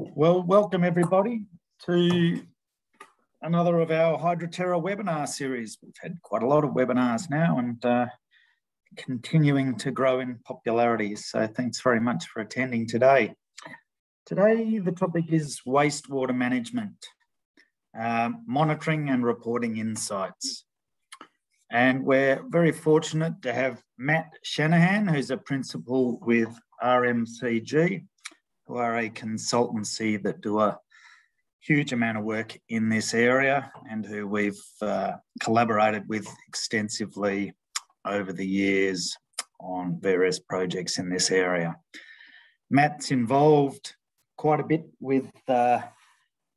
Well, welcome everybody to another of our Hydroterra webinar series. We've had quite a lot of webinars now and uh, continuing to grow in popularity. So thanks very much for attending today. Today, the topic is wastewater management, uh, monitoring and reporting insights. And we're very fortunate to have Matt Shanahan, who's a principal with RMCG, who are a consultancy that do a huge amount of work in this area and who we've uh, collaborated with extensively over the years on various projects in this area. Matt's involved quite a bit with uh,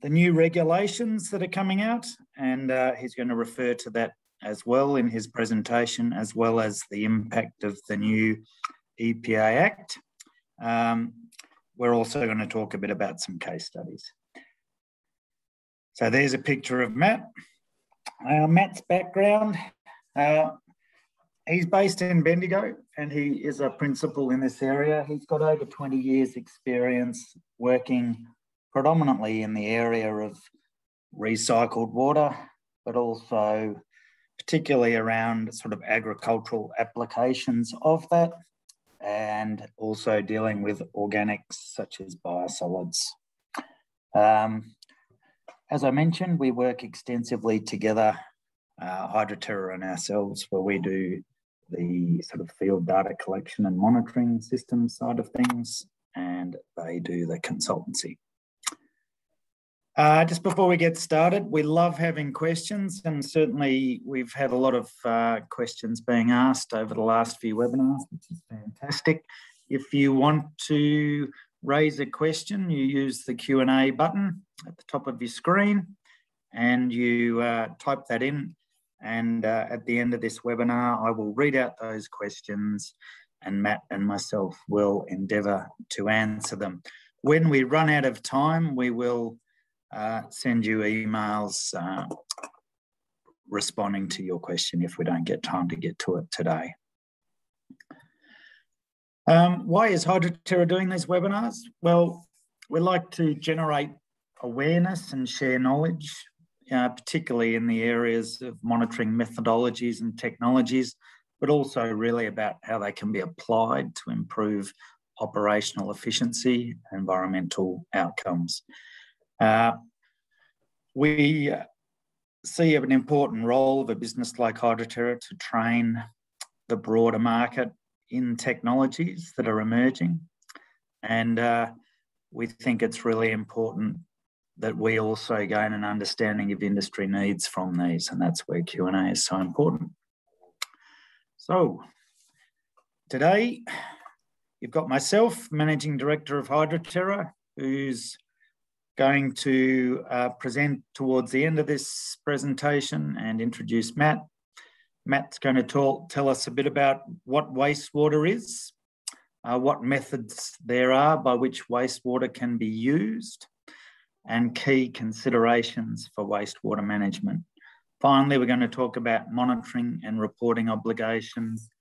the new regulations that are coming out, and uh, he's going to refer to that as well in his presentation, as well as the impact of the new EPA Act. Um, we're also going to talk a bit about some case studies. So there's a picture of Matt. Uh, Matt's background, uh, he's based in Bendigo and he is a principal in this area. He's got over 20 years experience working predominantly in the area of recycled water, but also particularly around sort of agricultural applications of that and also dealing with organics such as biosolids. Um, as I mentioned, we work extensively together, uh, Hydroterra and ourselves, where we do the sort of field data collection and monitoring system side of things, and they do the consultancy. Uh, just before we get started, we love having questions, and certainly we've had a lot of uh, questions being asked over the last few webinars, which is fantastic. If you want to raise a question, you use the Q&A button at the top of your screen, and you uh, type that in. And uh, at the end of this webinar, I will read out those questions, and Matt and myself will endeavour to answer them. When we run out of time, we will uh, send you emails uh, responding to your question if we don't get time to get to it today. Um, why is Hydroterra doing these webinars? Well, we like to generate awareness and share knowledge, uh, particularly in the areas of monitoring methodologies and technologies, but also really about how they can be applied to improve operational efficiency, environmental outcomes. Uh, we see an important role of a business like Hydroterra to train the broader market in technologies that are emerging. And uh, we think it's really important that we also gain an understanding of industry needs from these, and that's where Q&A is so important. So today, you've got myself, Managing Director of Hydroterra, who's going to uh, present towards the end of this presentation and introduce Matt. Matt's going to talk, tell us a bit about what wastewater is, uh, what methods there are by which wastewater can be used, and key considerations for wastewater management. Finally, we're going to talk about monitoring and reporting obligations,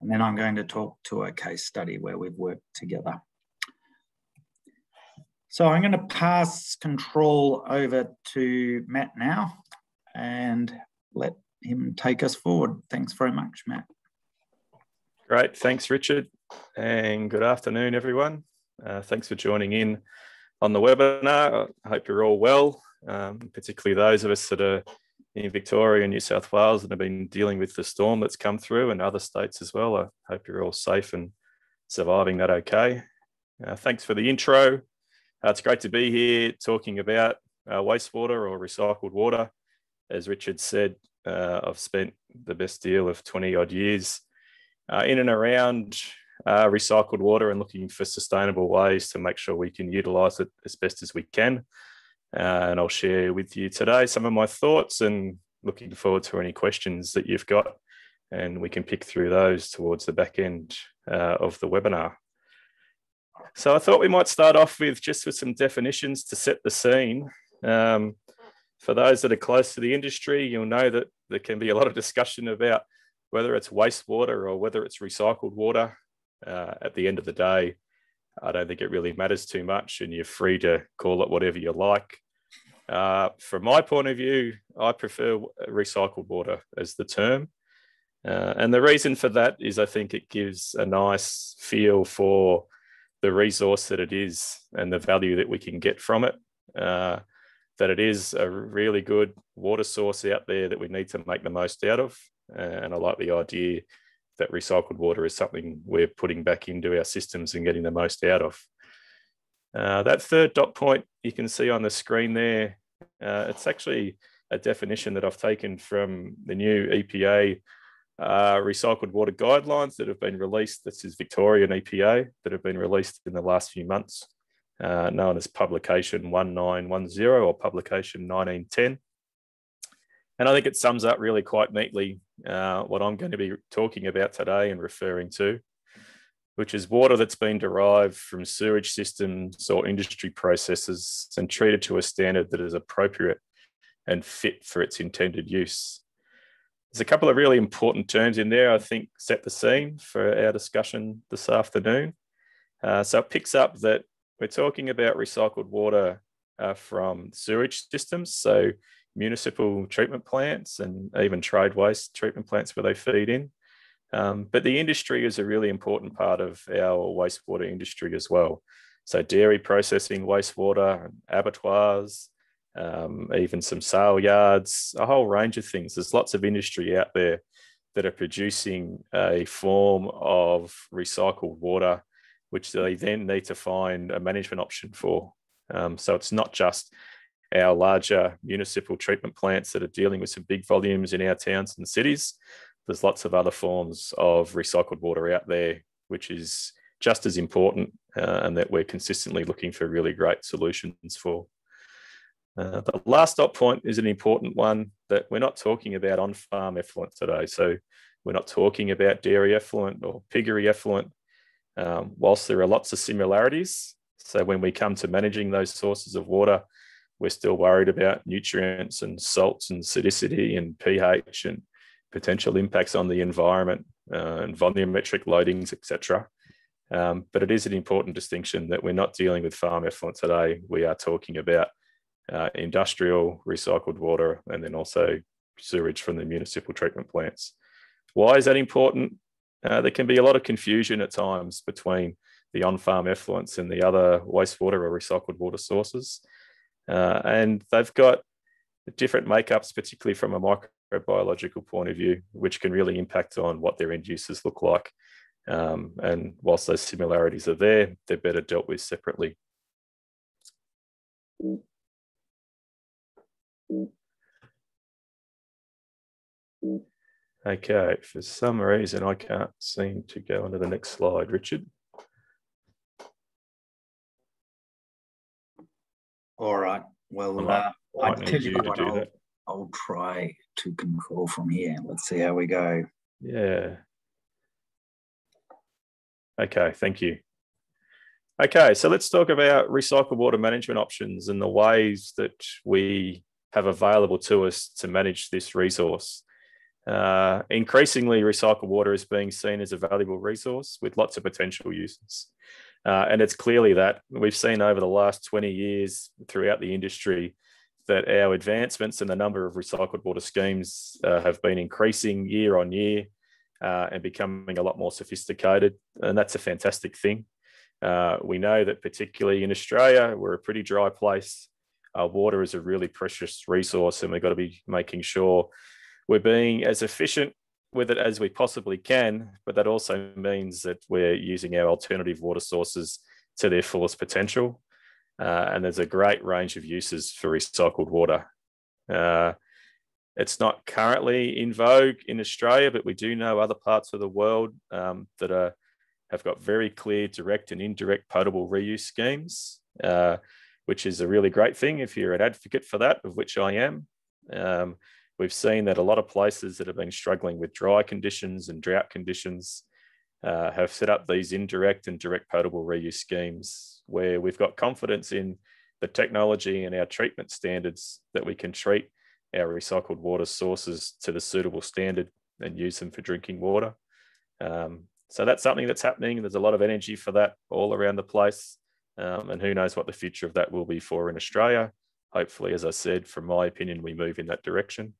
and then I'm going to talk to a case study where we've worked together. So I'm going to pass control over to Matt now and let him take us forward. Thanks very much, Matt. Great. Thanks, Richard. And good afternoon, everyone. Uh, thanks for joining in on the webinar. I hope you're all well, um, particularly those of us that are in Victoria and New South Wales and have been dealing with the storm that's come through and other states as well. I hope you're all safe and surviving that okay. Uh, thanks for the intro. Uh, it's great to be here talking about uh, wastewater or recycled water. As Richard said, uh, I've spent the best deal of 20 odd years uh, in and around uh, recycled water and looking for sustainable ways to make sure we can utilize it as best as we can. Uh, and I'll share with you today some of my thoughts and looking forward to any questions that you've got. And we can pick through those towards the back end of the webinar. So I thought we might start off with just with some definitions to set the scene. Um, for those that are close to the industry, you'll know that there can be a lot of discussion about whether it's wastewater or whether it's recycled water. Uh, at the end of the day, I don't think it really matters too much, and you're free to call it whatever you like. Uh, from my point of view, I prefer recycled water as the term. Uh, and the reason for that is I think it gives a nice feel for the resource that it is and the value that we can get from it. Uh, that it is a really good water source out there that we need to make the most out of. And I like the idea that recycled water is something we're putting back into our systems and getting the most out of. Uh, that third dot point you can see on the screen there, uh, it's actually a definition that I've taken from the new EPA uh, recycled water guidelines that have been released. This is Victorian EPA that have been released in the last few months, uh, known as Publication 1910 or Publication 1910. And I think it sums up really quite neatly uh, what I'm going to be talking about today and referring to, which is water that's been derived from sewage systems or industry processes and treated to a standard that is appropriate and fit for its intended use. There's a couple of really important terms in there, I think, set the scene for our discussion this afternoon. Uh, so it picks up that we're talking about recycled water uh, from sewage systems, so municipal treatment plants and even trade waste treatment plants where they feed in. Um, but the industry is a really important part of our wastewater industry as well. So dairy processing wastewater, abattoirs, um, even some sale yards, a whole range of things. There's lots of industry out there that are producing a form of recycled water, which they then need to find a management option for. Um, so it's not just our larger municipal treatment plants that are dealing with some big volumes in our towns and cities. There's lots of other forms of recycled water out there, which is just as important uh, and that we're consistently looking for really great solutions for. Uh, the last dot point is an important one that we're not talking about on farm effluent today. So we're not talking about dairy effluent or piggery effluent, um, whilst there are lots of similarities. So when we come to managing those sources of water, we're still worried about nutrients and salts and acidity and pH and potential impacts on the environment uh, and volumetric loadings, etc. Um, but it is an important distinction that we're not dealing with farm effluent today. We are talking about uh, industrial recycled water, and then also sewage from the municipal treatment plants. Why is that important? Uh, there can be a lot of confusion at times between the on-farm effluents and the other wastewater or recycled water sources. Uh, and they've got different makeups, particularly from a microbiological point of view, which can really impact on what their end uses look like. Um, and whilst those similarities are there, they're better dealt with separately. Okay, for some reason I can't seem to go on to the next slide, Richard. All right. Well, uh, I tell you, what, I'll, I'll try to control from here. Let's see how we go. Yeah. Okay, thank you. Okay, so let's talk about recycled water management options and the ways that we have available to us to manage this resource. Uh, increasingly, recycled water is being seen as a valuable resource with lots of potential uses. Uh, and it's clearly that we've seen over the last 20 years throughout the industry that our advancements in the number of recycled water schemes uh, have been increasing year on year uh, and becoming a lot more sophisticated. And that's a fantastic thing. Uh, we know that, particularly in Australia, we're a pretty dry place uh, water is a really precious resource, and we've got to be making sure we're being as efficient with it as we possibly can. But that also means that we're using our alternative water sources to their fullest potential. Uh, and there's a great range of uses for recycled water. Uh, it's not currently in vogue in Australia, but we do know other parts of the world um, that are have got very clear direct and indirect potable reuse schemes. Uh, which is a really great thing if you're an advocate for that, of which I am. Um, we've seen that a lot of places that have been struggling with dry conditions and drought conditions uh, have set up these indirect and direct potable reuse schemes where we've got confidence in the technology and our treatment standards that we can treat our recycled water sources to the suitable standard and use them for drinking water. Um, so that's something that's happening. There's a lot of energy for that all around the place. Um, and who knows what the future of that will be for in Australia. Hopefully, as I said, from my opinion, we move in that direction.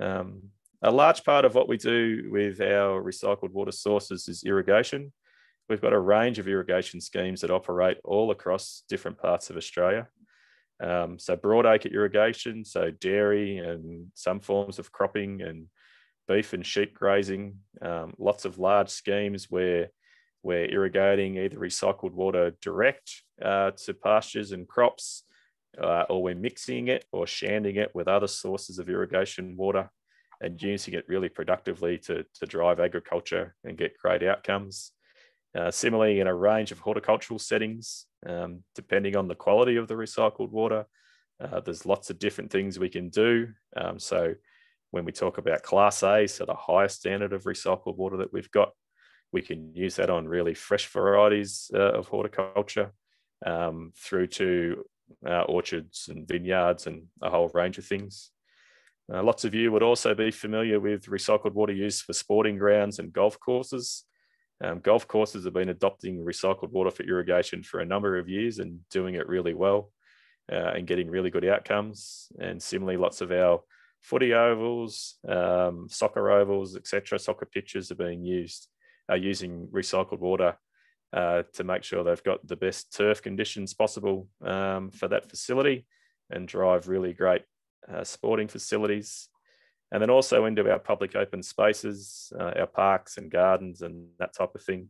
Um, a large part of what we do with our recycled water sources is irrigation. We've got a range of irrigation schemes that operate all across different parts of Australia. Um, so broadacre irrigation, so dairy and some forms of cropping and beef and sheep grazing, um, lots of large schemes where we're irrigating either recycled water direct uh, to pastures and crops, uh, or we're mixing it or shanding it with other sources of irrigation water and using it really productively to, to drive agriculture and get great outcomes. Uh, similarly, in a range of horticultural settings, um, depending on the quality of the recycled water, uh, there's lots of different things we can do. Um, so when we talk about class A, so the highest standard of recycled water that we've got, we can use that on really fresh varieties uh, of horticulture um, through to uh, orchards and vineyards and a whole range of things. Uh, lots of you would also be familiar with recycled water use for sporting grounds and golf courses. Um, golf courses have been adopting recycled water for irrigation for a number of years and doing it really well uh, and getting really good outcomes. And similarly, lots of our footy ovals, um, soccer ovals, etc., soccer pitches are being used, are using recycled water uh, to make sure they've got the best turf conditions possible um, for that facility and drive really great uh, sporting facilities and then also into our public open spaces, uh, our parks and gardens and that type of thing,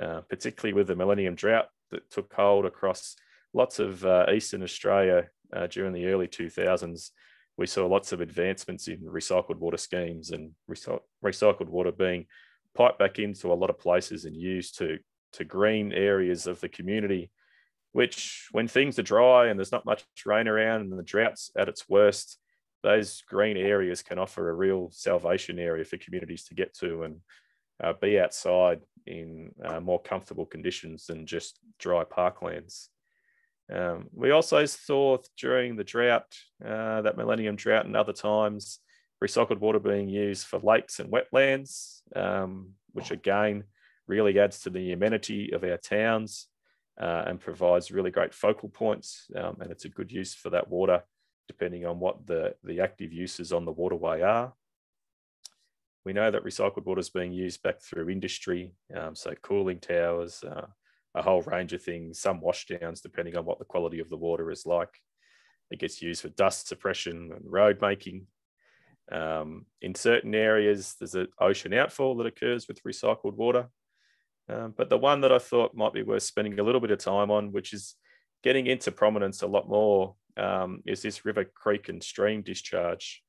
uh, particularly with the millennium drought that took hold across lots of uh, Eastern Australia uh, during the early 2000s. We saw lots of advancements in recycled water schemes and recycled water being piped back into a lot of places and used to, to green areas of the community, which when things are dry and there's not much rain around and the drought's at its worst, those green areas can offer a real salvation area for communities to get to and uh, be outside in uh, more comfortable conditions than just dry parklands. Um, we also saw during the drought, uh, that millennium drought and other times, recycled water being used for lakes and wetlands, um, which again really adds to the amenity of our towns uh, and provides really great focal points. Um, and it's a good use for that water depending on what the, the active uses on the waterway are. We know that recycled water is being used back through industry, um, so cooling towers, uh, a whole range of things, some washdowns, depending on what the quality of the water is like. It gets used for dust suppression and road making. Um, in certain areas, there's an ocean outfall that occurs with recycled water. Um, but the one that I thought might be worth spending a little bit of time on, which is getting into prominence a lot more um, is this river, creek, and stream discharge.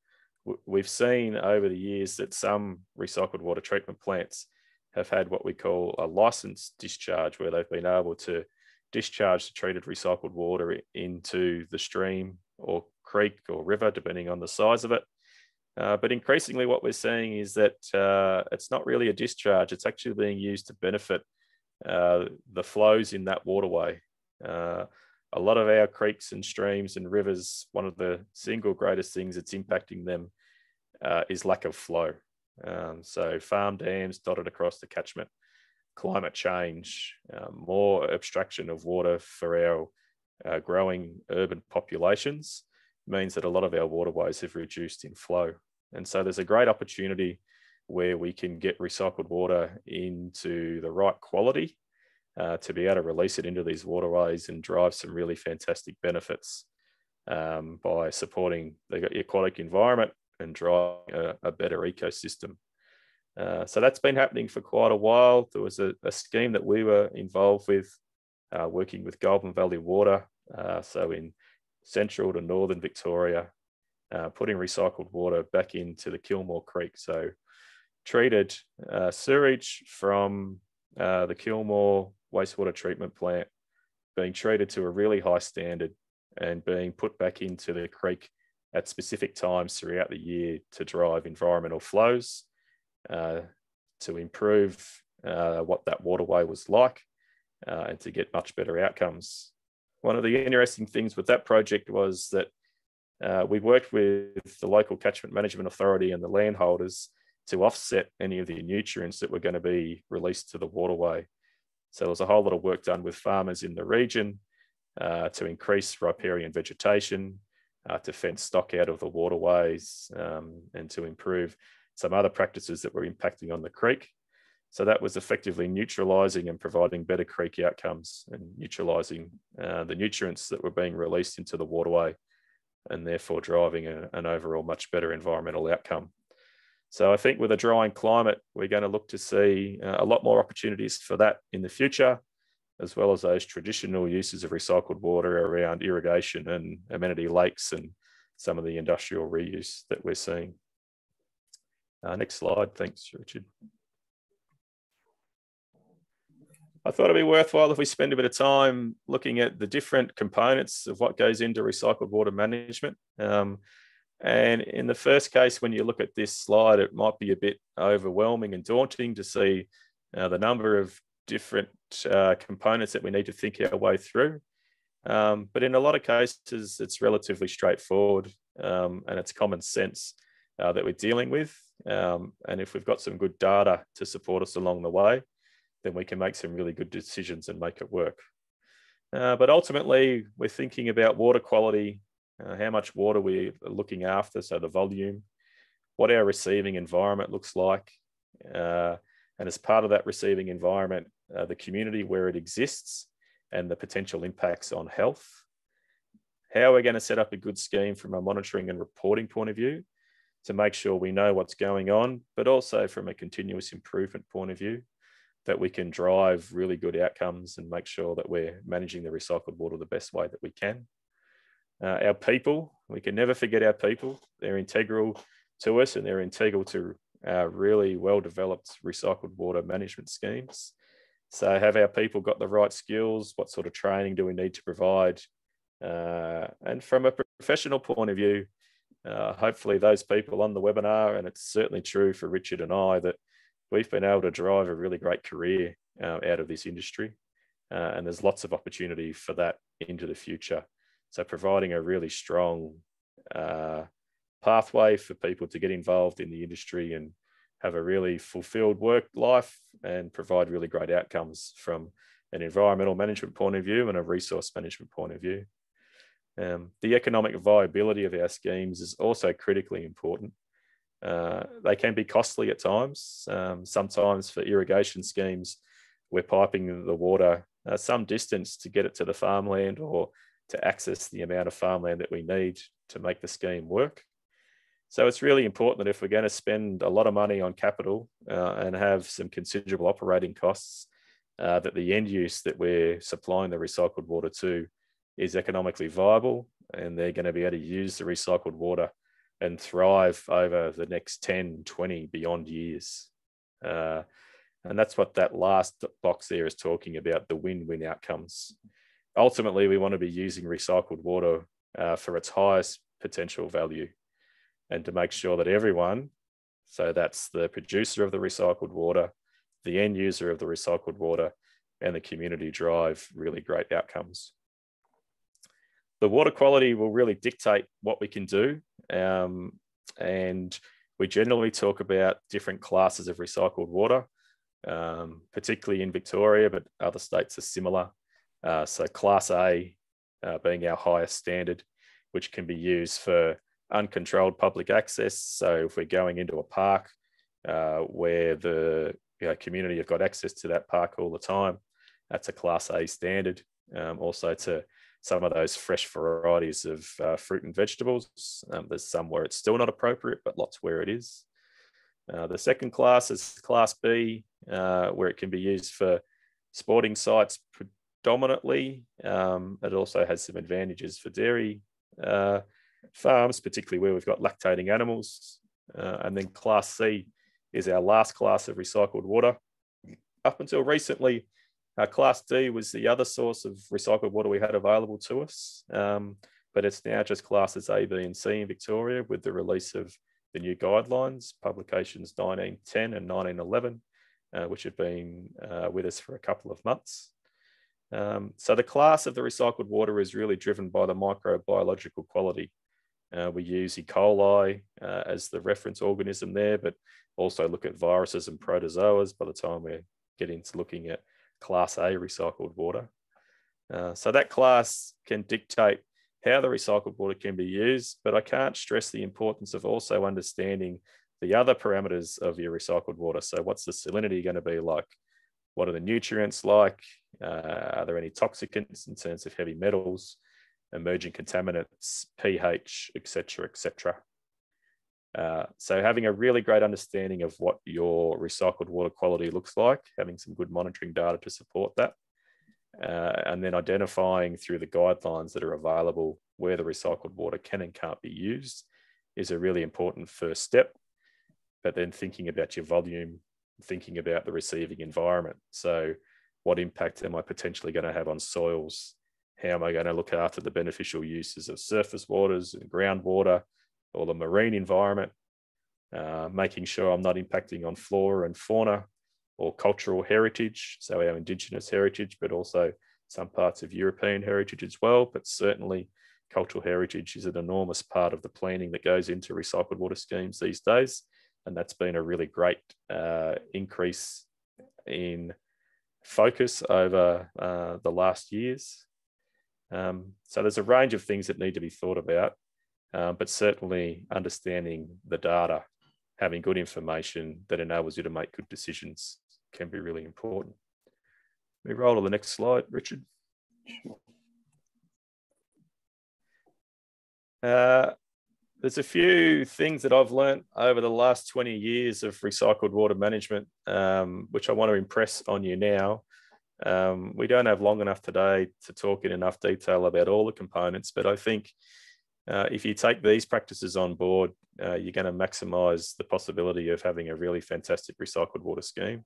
We've seen over the years that some recycled water treatment plants have had what we call a licensed discharge, where they've been able to discharge the treated recycled water into the stream or creek or river, depending on the size of it. Uh, but increasingly, what we're seeing is that uh, it's not really a discharge, it's actually being used to benefit uh, the flows in that waterway. Uh, a lot of our creeks and streams and rivers, one of the single greatest things that's impacting them uh, is lack of flow. Um, so farm dams dotted across the catchment, climate change, um, more abstraction of water for our growing urban populations means that a lot of our waterways have reduced in flow. And so there's a great opportunity where we can get recycled water into the right quality uh, to be able to release it into these waterways and drive some really fantastic benefits um, by supporting the aquatic environment and driving a, a better ecosystem. Uh, so that's been happening for quite a while. There was a, a scheme that we were involved with, uh, working with Goulburn Valley Water, uh, so in central to northern Victoria, uh, putting recycled water back into the Kilmore Creek. So treated uh, sewage from the Kilmore wastewater treatment plant being treated to a really high standard and being put back into the creek at specific times throughout the year to drive environmental flows, uh, to improve uh, what that waterway was like, uh, and to get much better outcomes. One of the interesting things with that project was that uh, we worked with the local catchment management authority and the landholders to offset any of the nutrients that were going to be released to the waterway. So there was a whole lot of work done with farmers in the region uh, to increase riparian vegetation, uh, to fence stock out of the waterways, um, and to improve some other practices that were impacting on the creek. So that was effectively neutralising and providing better creek outcomes and neutralising uh, the nutrients that were being released into the waterway and therefore driving a, an overall much better environmental outcome. So I think with a drying climate, we're going to look to see uh, a lot more opportunities for that in the future, as well as those traditional uses of recycled water around irrigation and amenity lakes and some of the industrial reuse that we're seeing. Uh, next slide. Thanks, Richard. I thought it'd be worthwhile if we spend a bit of time looking at the different components of what goes into recycled water management. Um, and in the first case, when you look at this slide, it might be a bit overwhelming and daunting to see uh, the number of different uh, components that we need to think our way through. Um, but in a lot of cases, it's relatively straightforward um, and it's common sense uh, that we're dealing with. Um, and if we've got some good data to support us along the way, then we can make some really good decisions and make it work. Uh, but ultimately, we're thinking about water quality uh, how much water we're looking after, so the volume, what our receiving environment looks like, uh, and as part of that receiving environment, uh, the community where it exists and the potential impacts on health. How we're going to set up a good scheme from a monitoring and reporting point of view to make sure we know what's going on, but also from a continuous improvement point of view, that we can drive really good outcomes and make sure that we're managing the recycled water the best way that we can. Uh, our people, we can never forget our people. They're integral to us and they're integral to our really well developed recycled water management schemes. So, have our people got the right skills? What sort of training do we need to provide? Uh, and from a professional point of view, uh, hopefully, those people on the webinar, and it's certainly true for Richard and I, that we've been able to drive a really great career uh, out of this industry. Uh, and there's lots of opportunity for that into the future. So providing a really strong uh, pathway for people to get involved in the industry and have a really fulfilled work life and provide really great outcomes from an environmental management point of view and a resource management point of view. Um, the economic viability of our schemes is also critically important. Uh, they can be costly at times. Um, sometimes for irrigation schemes, we're piping the water uh, some distance to get it to the farmland or to access the amount of farmland that we need to make the scheme work. So it's really important that if we're going to spend a lot of money on capital uh, and have some considerable operating costs, uh, that the end use that we're supplying the recycled water to is economically viable and they're going to be able to use the recycled water and thrive over the next 10, 20, beyond years. Uh, and that's what that last box there is talking about the win win outcomes ultimately we want to be using recycled water uh, for its highest potential value and to make sure that everyone so that's the producer of the recycled water the end user of the recycled water and the community drive really great outcomes the water quality will really dictate what we can do um, and we generally talk about different classes of recycled water um, particularly in victoria but other states are similar uh, so Class A uh, being our highest standard, which can be used for uncontrolled public access. So if we're going into a park uh, where the you know, community have got access to that park all the time, that's a Class A standard. Um, also to some of those fresh varieties of uh, fruit and vegetables. Um, there's some where it's still not appropriate, but lots where it is. Uh, the second class is Class B, uh, where it can be used for sporting sites, predominantly. Um, it also has some advantages for dairy uh, farms, particularly where we've got lactating animals. Uh, and then Class C is our last class of recycled water. Up until recently, uh, Class D was the other source of recycled water we had available to us, um, but it's now just classes A, B, and C in Victoria with the release of the new guidelines, publications 1910 and 1911, uh, which have been uh, with us for a couple of months. Um, so the class of the recycled water is really driven by the microbiological quality Uh, we use E. coli uh, as the reference organism there, but also look at viruses and protozoas by the time we're getting to looking at class A recycled water. Uh, so that class can dictate how the recycled water can be used, but I can't stress the importance of also understanding the other parameters of your recycled water. So what's the salinity going to be like? What are the nutrients like? Uh, are there any toxicants in terms of heavy metals, emerging contaminants, pH, etc., etc. Uh, so having a really great understanding of what your recycled water quality looks like, having some good monitoring data to support that, uh, and then identifying through the guidelines that are available where the recycled water can and can't be used is a really important first step. But then thinking about your volume, thinking about the receiving environment. So what impact am I potentially going to have on soils? How am I going to look after the beneficial uses of surface waters and groundwater? Or the marine environment, uh, making sure I'm not impacting on flora and fauna or cultural heritage, so our Indigenous heritage, but also some parts of European heritage as well. But certainly, cultural heritage is an enormous part of the planning that goes into recycled water schemes these days. And that's been a really great uh, increase in focus over uh, the last years. Um, so there's a range of things that need to be thought about um, but certainly understanding the data, having good information that enables you to make good decisions can be really important. Me roll to the next slide, Richard. Uh, there's a few things that I've learned over the last 20 years of recycled water management, um, which I want to impress on you now. Um, we don't have long enough today to talk in enough detail about all the components, but I think uh, if you take these practices on board, uh, you're going to maximize the possibility of having a really fantastic recycled water scheme.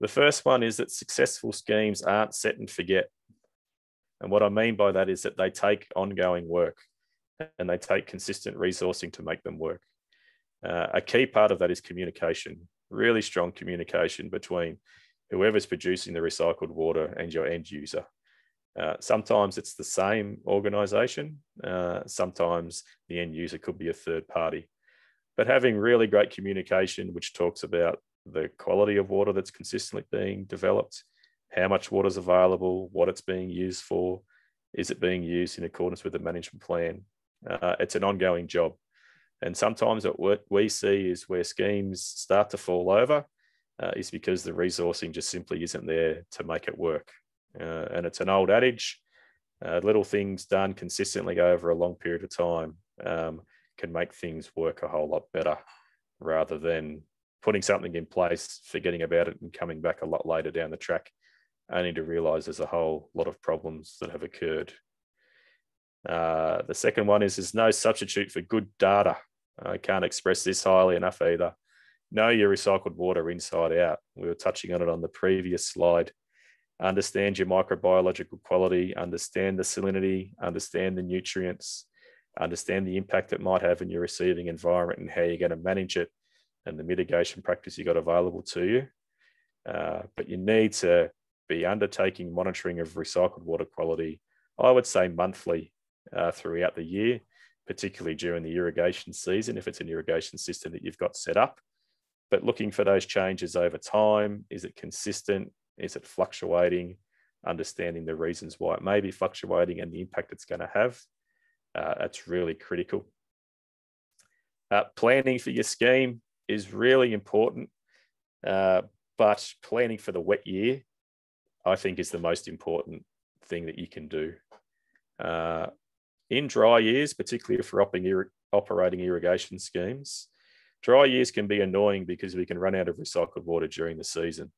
The first one is that successful schemes aren't set and forget. And what I mean by that is that they take ongoing work and they take consistent resourcing to make them work. Uh, a key part of that is communication, really strong communication between whoever's producing the recycled water and your end user. Uh, sometimes it's the same organization. Uh, sometimes the end user could be a third party. But having really great communication, which talks about the quality of water that's consistently being developed, how much water is available, what it's being used for, is it being used in accordance with the management plan? Uh, it's an ongoing job. And sometimes what we see is where schemes start to fall over uh, is because the resourcing just simply isn't there to make it work. Uh, and it's an old adage uh, little things done consistently over a long period of time um, can make things work a whole lot better rather than putting something in place, forgetting about it, and coming back a lot later down the track, only to realize there's a whole lot of problems that have occurred. Uh, the second one is there's no substitute for good data. I can't express this highly enough either. Know your recycled water inside out. We were touching on it on the previous slide understand your microbiological quality, understand the salinity, understand the nutrients, understand the impact it might have in your receiving environment and how you're going to manage it and the mitigation practice you've got available to you. Uh, but you need to be undertaking monitoring of recycled water quality, I would say monthly uh, throughout the year, particularly during the irrigation season, if it's an irrigation system that you've got set up. But looking for those changes over time, is it consistent? Is it fluctuating? Understanding the reasons why it may be fluctuating and the impact it's going to have. Uh, that's really critical. Uh, planning for your scheme is really important, uh, but planning for the wet year, I think, is the most important thing that you can do. Uh, in dry years, particularly for operating irrigation schemes, dry years can be annoying because we can run out of recycled water during the season.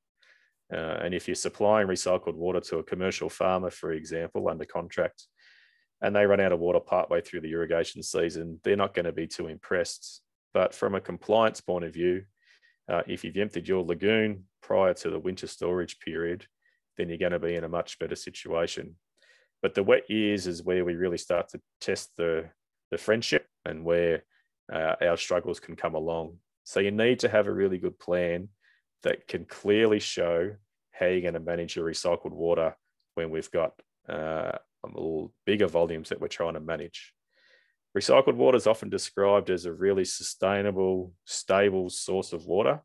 Uh, and if you're supplying recycled water to a commercial farmer, for example, under contract, and they run out of water partway through the irrigation season, they're not going to be too impressed. But from a compliance point of view, uh, if you've emptied your lagoon prior to the winter storage period, then you're going to be in a much better situation. But the wet years is where we really start to test the, the friendship and where uh, our struggles can come along. So you need to have a really good plan that can clearly show how you're going to manage your recycled water when we've got uh, bigger volumes that we're trying to manage. Recycled water is often described as a really sustainable, stable source of water.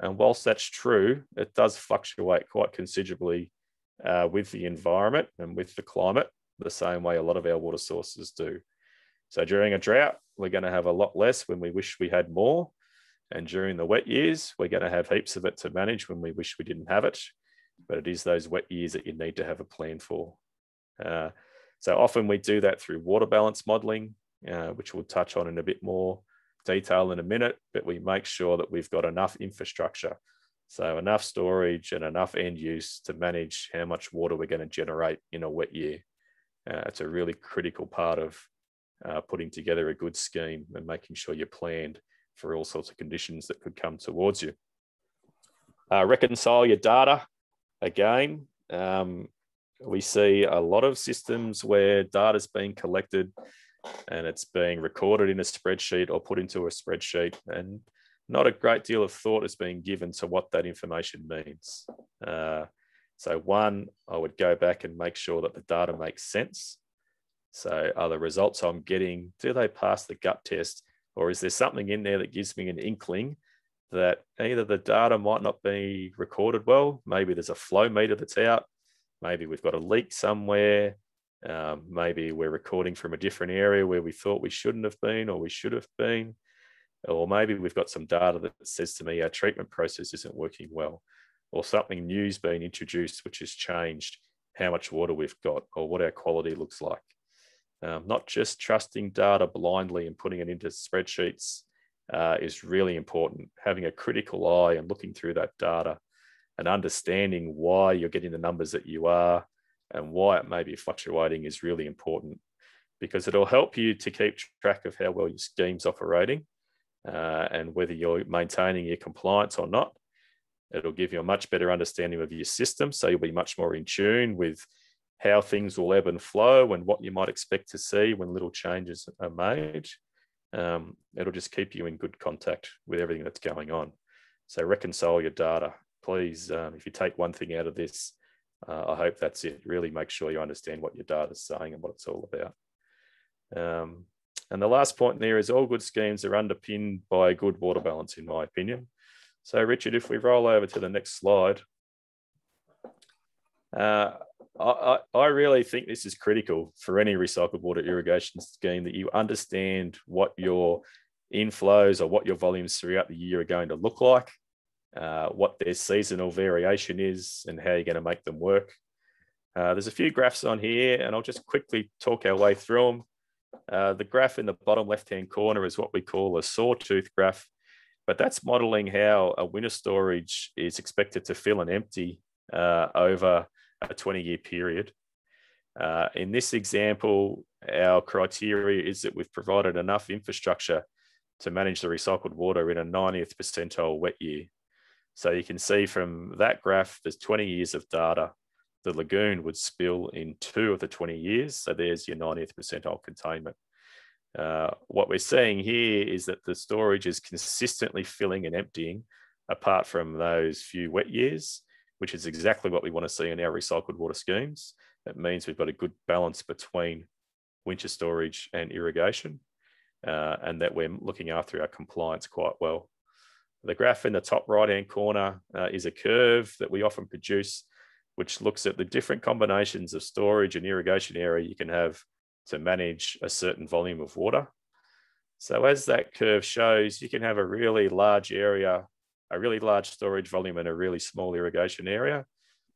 And whilst that's true, it does fluctuate quite considerably uh, with the environment and with the climate, the same way a lot of our water sources do. So during a drought, we're going to have a lot less when we wish we had more. And during the wet years, we're going to have heaps of it to manage when we wish we didn't have it. But it is those wet years that you need to have a plan for. Uh, so often we do that through water balance modeling, uh, which we'll touch on in a bit more detail in a minute, but we make sure that we've got enough infrastructure. So enough storage and enough end use to manage how much water we're going to generate in a wet year. Uh, it's a really critical part of uh, putting together a good scheme and making sure you're planned for all sorts of conditions that could come towards you. Uh, reconcile your data. Again, um, we see a lot of systems where data is being collected and it's being recorded in a spreadsheet or put into a spreadsheet and not a great deal of thought is being given to what that information means. Uh, so one, I would go back and make sure that the data makes sense. So are the results I'm getting, do they pass the gut test? Or is there something in there that gives me an inkling that either the data might not be recorded well, maybe there's a flow meter that's out, maybe we've got a leak somewhere, um, maybe we're recording from a different area where we thought we shouldn't have been or we should have been. Or maybe we've got some data that says to me our treatment process isn't working well, or something new's been introduced which has changed how much water we've got or what our quality looks like. Um, not just trusting data blindly and putting it into spreadsheets uh, is really important. Having a critical eye and looking through that data and understanding why you're getting the numbers that you are and why it may be fluctuating is really important because it'll help you to keep track of how well your scheme's operating uh, and whether you're maintaining your compliance or not. It'll give you a much better understanding of your system. So you'll be much more in tune with how things will ebb and flow and what you might expect to see when little changes are made. Um, it'll just keep you in good contact with everything that's going on. So reconcile your data. Please, um, if you take one thing out of this, uh, I hope that's it. Really make sure you understand what your data is saying and what it's all about. Um, and the last point there is all good schemes are underpinned by a good water balance, in my opinion. So, Richard, if we roll over to the next slide, uh, I, I really think this is critical for any recycled water irrigation scheme that you understand what your inflows or what your volumes throughout the year are going to look like uh, what their seasonal variation is and how you're going to make them work. Uh, there's a few graphs on here, and I'll just quickly talk our way through them. Uh, the graph in the bottom left-hand corner is what we call a sawtooth graph, but that's modeling how a winter storage is expected to fill and empty uh, over a 20-year period. Uh, in this example, our criteria is that we've provided enough infrastructure to manage the recycled water in a 90th percentile wet year. So you can see from that graph, there's 20 years of data. The lagoon would spill in two of the 20 years. So there's your 90th percentile containment. Uh, what we're seeing here is that the storage is consistently filling and emptying apart from those few wet years, which is exactly what we want to see in our recycled water schemes. It means we've got a good balance between winter storage and irrigation, uh, and that we're looking after our compliance quite well. The graph in the top right-hand corner uh, is a curve that we often produce, which looks at the different combinations of storage and irrigation area you can have to manage a certain volume of water. So as that curve shows, you can have a really large area, a really large storage volume and a really small irrigation area,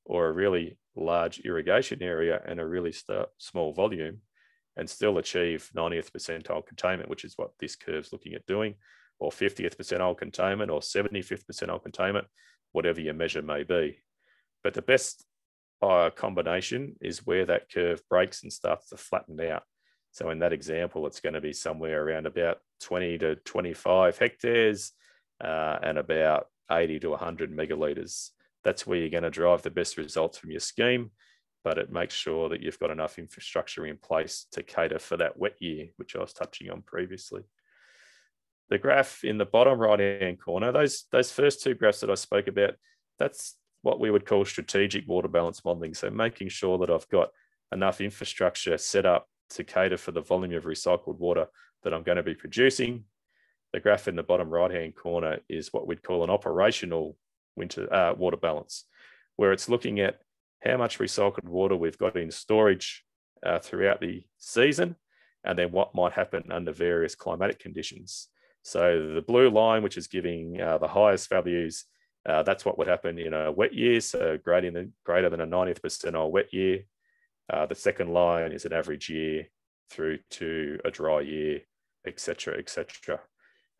or a really large irrigation area and a really small volume, and still achieve 90th percentile containment, which is what this curve's looking at doing or 50th percentile containment or 75th percentile containment, whatever your measure may be. But the best uh, combination is where that curve breaks and starts to flatten out. So in that example, it's going to be somewhere around about 20 to 25 hectares uh, and about 80 to 100 megalitres. That's where you're going to drive the best results from your scheme, but it makes sure that you've got enough infrastructure in place to cater for that wet year, which I was touching on previously the graph in the bottom right hand corner, those, those first two graphs that I spoke about, that's what we would call strategic water balance modeling. So making sure that I've got enough infrastructure set up to cater for the volume of recycled water that I'm going to be producing. The graph in the bottom right-hand corner is what we'd call an operational winter uh, water balance, where it's looking at how much recycled water we've got in storage uh, throughout the season, and then what might happen under various climatic conditions. So the blue line, which is giving uh, the highest values, uh, that's what would happen in a wet year, so greater than, greater than a 90th percentile wet year. Uh, the second line is an average year through to a dry year, etc., etc.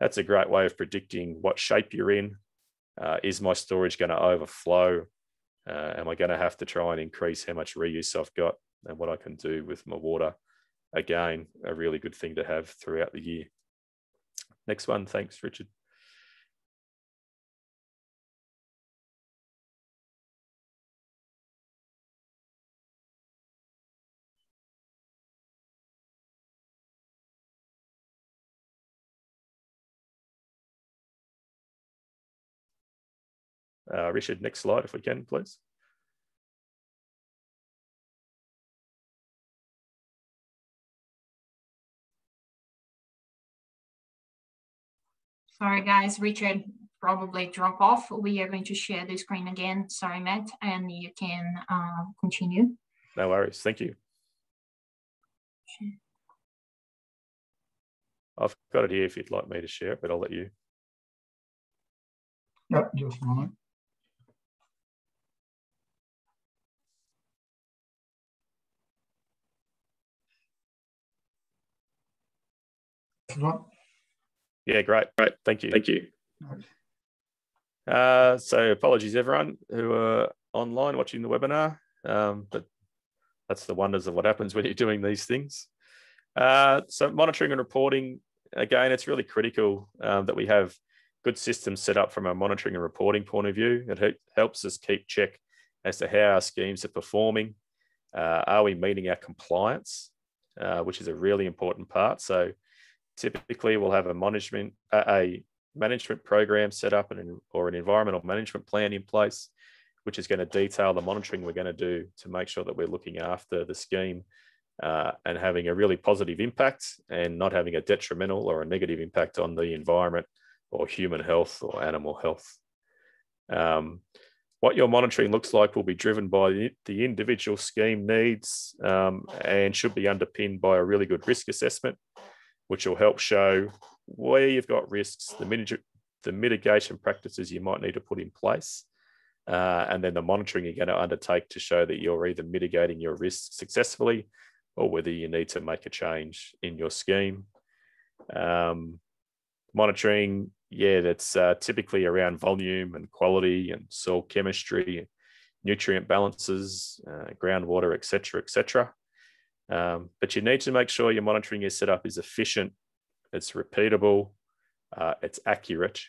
That's a great way of predicting what shape you're in. Uh, is my storage going to overflow? Uh, am I going to have to try and increase how much reuse I've got and what I can do with my water? Again, a really good thing to have throughout the year. Next one. Thanks, Richard. Uh, Richard, next slide if we can, please. Sorry, guys, Richard probably drop off. We are going to share the screen again. Sorry, Matt, and you can uh, continue. No worries. Thank you. I've got it here if you'd like me to share it, but I'll let you. Yep, just a moment. Yeah, great. Great. Thank you. Thank you. Uh, so apologies everyone who are online watching the webinar, um, but that's the wonders of what happens when you're doing these things. Uh, so monitoring and reporting, again, it's really critical um, that we have good systems set up from a monitoring and reporting point of view. It helps us keep check as to how our schemes are performing. Uh, are we meeting our compliance, uh, which is a really important part. So typically we'll have a management a management program set up and or an environmental management plan in place which is going to detail the monitoring we're going to do to make sure that we're looking after the scheme uh, and having a really positive impact and not having a detrimental or a negative impact on the environment or human health or animal health. Um, what your monitoring looks like will be driven by the individual scheme needs um, and should be underpinned by a really good risk assessment which will help show where you've got risks, the, the mitigation practices you might need to put in place, uh, and then the monitoring you're going to undertake to show that you're either mitigating your risks successfully or whether you need to make a change in your scheme. Um, monitoring, yeah, that's uh, typically around volume and quality and soil chemistry, nutrient balances, uh, groundwater, etc., etc. Um, but you need to make sure your monitoring is set up is efficient, it's repeatable, uh, it's accurate,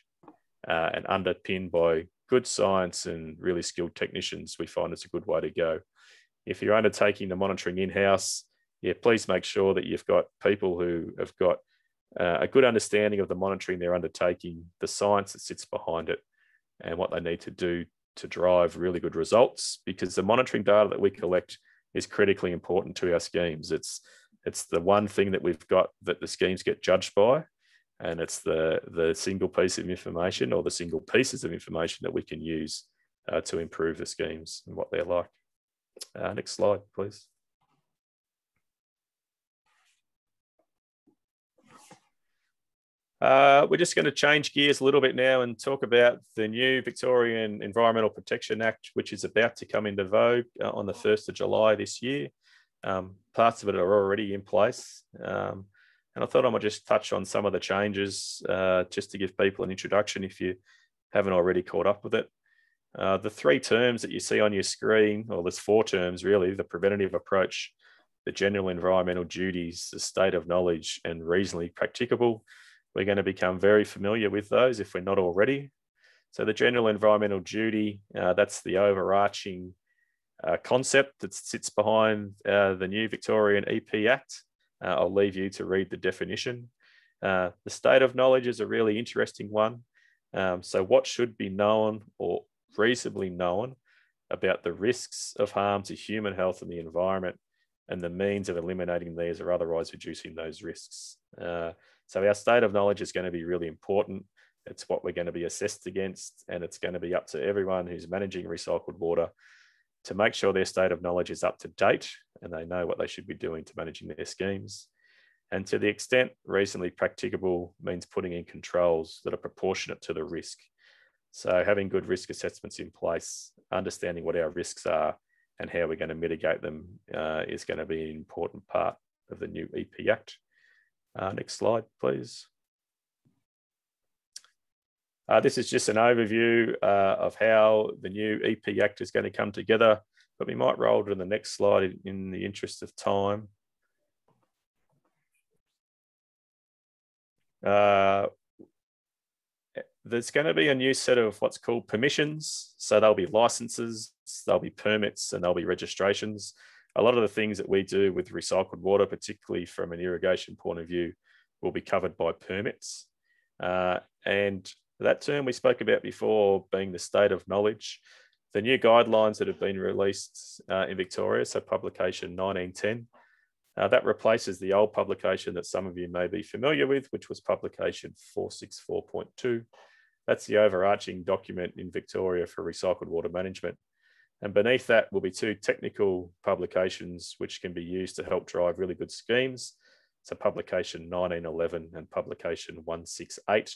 uh, and underpinned by good science and really skilled technicians. We find it's a good way to go. If you're undertaking the monitoring in house, yeah, please make sure that you've got people who have got uh, a good understanding of the monitoring they're undertaking, the science that sits behind it, and what they need to do to drive really good results. Because the monitoring data that we collect is critically important to our schemes. It's it's the one thing that we've got that the schemes get judged by, and it's the the single piece of information or the single pieces of information that we can use uh, to improve the schemes and what they're like. Uh, next slide, please. Uh, we're just going to change gears a little bit now and talk about the new Victorian Environmental Protection Act, which is about to come into vogue uh, on the 1st of July this year. Um, parts of it are already in place. Um, and I thought I might just touch on some of the changes uh, just to give people an introduction if you haven't already caught up with it. Uh, the three terms that you see on your screen, or there's four terms really the preventative approach, the general environmental duties, the state of knowledge, and reasonably practicable we're going to become very familiar with those if we're not already. So the general environmental duty, uh, that's the overarching uh, concept that sits behind uh, the new Victorian EP Act. Uh, I'll leave you to read the definition. Uh, the state of knowledge is a really interesting one. Um, so what should be known or reasonably known about the risks of harm to human health and the environment and the means of eliminating these or otherwise reducing those risks. Uh, so our state of knowledge is going to be really important. It's what we're going to be assessed against, and it's going to be up to everyone who's managing recycled water to make sure their state of knowledge is up to date and they know what they should be doing to managing their schemes. And to the extent reasonably practicable means putting in controls that are proportionate to the risk. So having good risk assessments in place, understanding what our risks are and how we're going to mitigate them uh, is going to be an important part of the new EP Act. Uh, next slide, please. Uh, this is just an overview uh, of how the new EP Act is going to come together, but we might roll to the next slide in, the interest of time. Uh, there's going to be a new set of what's called permissions. So there'll be licenses, there'll be permits, and there'll be registrations. A lot of the things that we do with recycled water, particularly from an irrigation point of view, will be covered by permits. Uh, and that term we spoke about before being the state of knowledge, the new guidelines that have been released uh, in Victoria, so publication 1910, uh, that replaces the old publication that some of you may be familiar with, which was publication 464.2. That's the overarching document in Victoria for recycled water management. And beneath that will be two technical publications which can be used to help drive really good schemes. So publication 1911 and publication 168.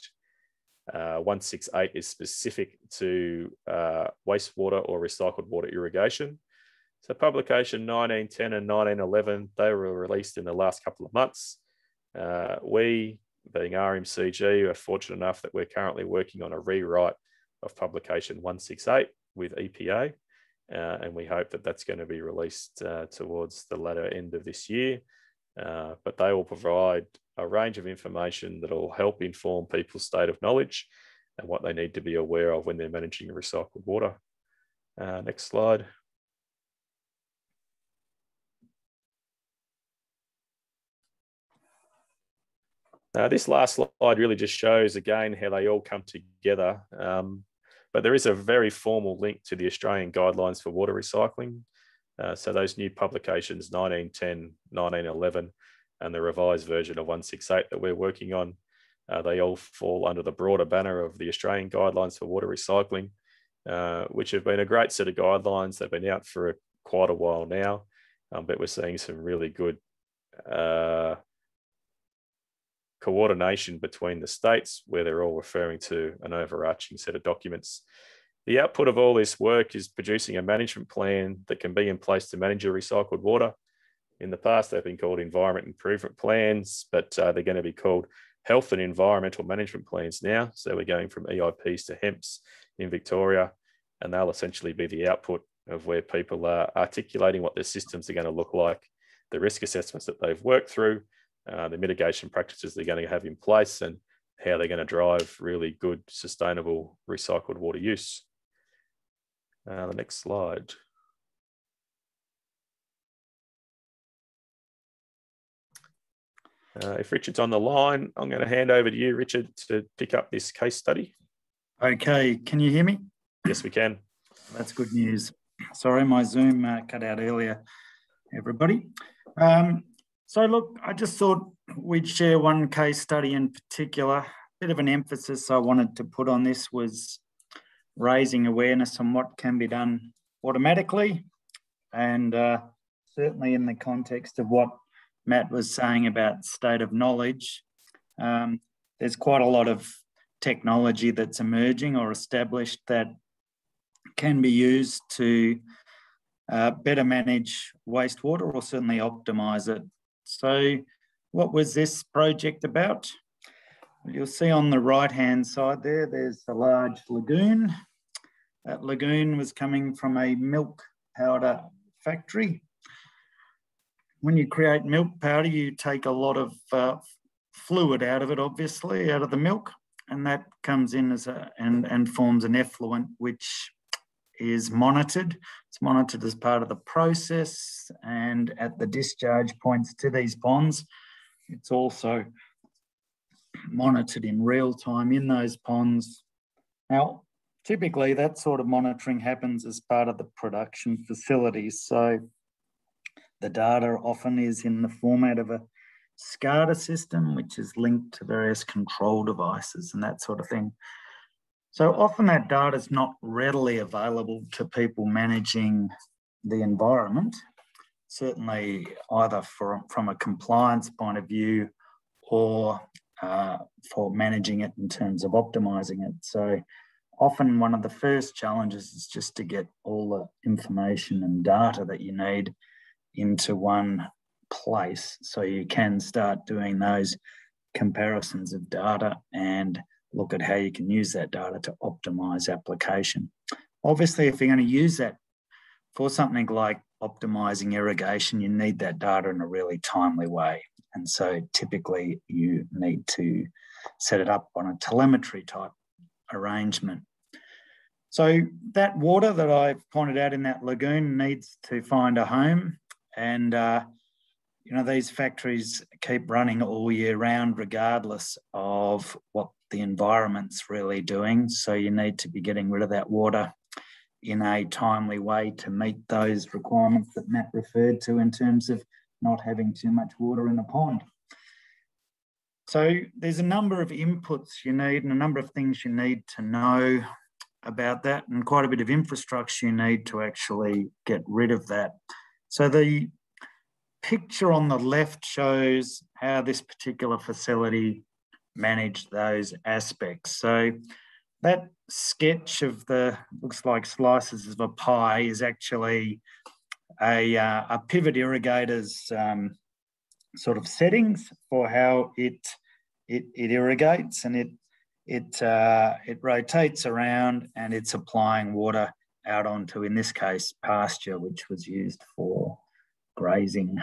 Uh, 168 is specific to uh, wastewater or recycled water irrigation. So publication 1910 and 1911, they were released in the last couple of months. Uh, we, being RMCG, are fortunate enough that we're currently working on a rewrite of publication 168 with EPA. Uh, and we hope that that's going to be released uh, towards the latter end of this year. Uh, but they will provide a range of information that will help inform people's state of knowledge and what they need to be aware of when they're managing recycled water. Uh, next slide. Uh, this last slide really just shows again how they all come together. Um, but there is a very formal link to the Australian Guidelines for Water Recycling. Uh, so those new publications, 1910, 1911, and the revised version of 168 that we're working on, uh, they all fall under the broader banner of the Australian Guidelines for Water Recycling, uh, which have been a great set of guidelines. They've been out for a, quite a while now, um, but we're seeing some really good uh, coordination between the states where they're all referring to an overarching set of documents. The output of all this work is producing a management plan that can be in place to manage your recycled water. In the past, they've been called environment improvement plans, but uh, they're going to be called health and environmental management plans now. So we're going from EIPs to HEMPs in Victoria, and they'll essentially be the output of where people are articulating what their systems are going to look like, the risk assessments that they've worked through, uh, the mitigation practices they're going to have in place and how they're going to drive really good, sustainable recycled water use. Uh, the next slide. Uh, if Richard's on the line, I'm going to hand over to you, Richard, to pick up this case study. Okay, can you hear me? Yes, we can. That's good news. Sorry, my Zoom uh, cut out earlier, everybody. Um, so look, I just thought we'd share one case study in particular. A bit of an emphasis I wanted to put on this was raising awareness on what can be done automatically and uh, certainly in the context of what Matt was saying about state of knowledge, um, there's quite a lot of technology that's emerging or established that can be used to uh, better manage wastewater or certainly optimize it so what was this project about? You'll see on the right-hand side there, there's a large lagoon. That lagoon was coming from a milk powder factory. When you create milk powder, you take a lot of uh, fluid out of it, obviously, out of the milk, and that comes in as a, and, and forms an effluent, which is monitored. It's monitored as part of the process and at the discharge points to these ponds. It's also monitored in real time in those ponds. Now, typically that sort of monitoring happens as part of the production facilities. So the data often is in the format of a SCADA system, which is linked to various control devices and that sort of thing. So often that data is not readily available to people managing the environment, certainly either for, from a compliance point of view or uh, for managing it in terms of optimizing it. So often one of the first challenges is just to get all the information and data that you need into one place so you can start doing those comparisons of data and look at how you can use that data to optimize application. Obviously, if you're going to use that for something like optimizing irrigation, you need that data in a really timely way. And so typically you need to set it up on a telemetry type arrangement. So that water that I've pointed out in that lagoon needs to find a home. And, uh, you know, these factories keep running all year round, regardless of what the environment's really doing. So you need to be getting rid of that water in a timely way to meet those requirements that Matt referred to in terms of not having too much water in a pond. So there's a number of inputs you need and a number of things you need to know about that and quite a bit of infrastructure you need to actually get rid of that. So the picture on the left shows how this particular facility managed those aspects. So that sketch of the looks like slices of a pie is actually a, uh, a pivot irrigator's um, sort of settings for how it it, it irrigates and it it uh, it rotates around and it's applying water out onto in this case pasture which was used for grazing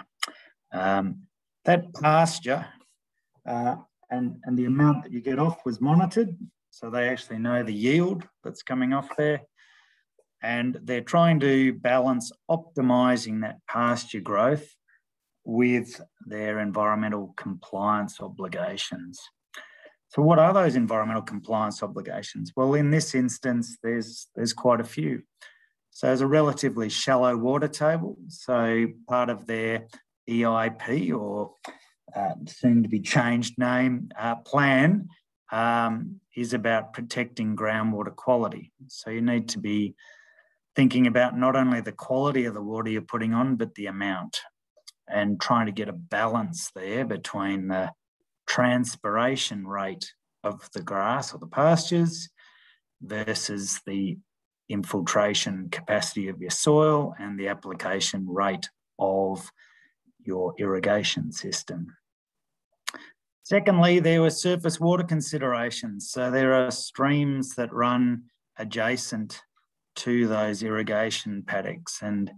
um, that pasture uh, and and the amount that you get off was monitored so they actually know the yield that's coming off there and they're trying to balance optimizing that pasture growth with their environmental compliance obligations. So what are those environmental compliance obligations? Well, in this instance, there's, there's quite a few. So there's a relatively shallow water table. So part of their EIP or uh, soon to be changed name uh, plan um, is about protecting groundwater quality. So you need to be thinking about not only the quality of the water you're putting on, but the amount and trying to get a balance there between the transpiration rate of the grass or the pastures versus the infiltration capacity of your soil and the application rate of your irrigation system. Secondly, there were surface water considerations. So there are streams that run adjacent to those irrigation paddocks. And